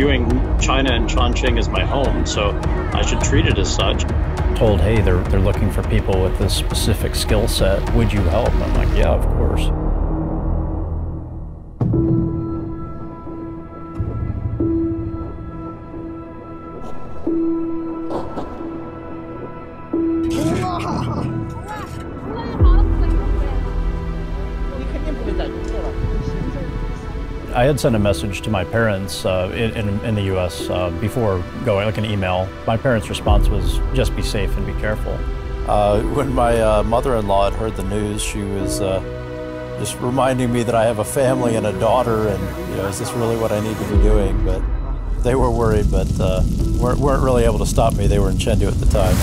viewing China and Chongqing as my home, so I should treat it as such. Told, hey, they're, they're looking for people with this specific skill set. Would you help? I'm like, yeah, of course. I had sent a message to my parents uh, in, in, in, the U.S. Uh, before going, like an email. My parents' response was just be safe and be careful. Uh, when my uh, mother-in-law had heard the news, she was uh, just reminding me that I have a family and a daughter, and you know, is this really what I need to be doing? But they were worried, but uh, weren't, weren't really able to stop me. They were in Chengdu at the time.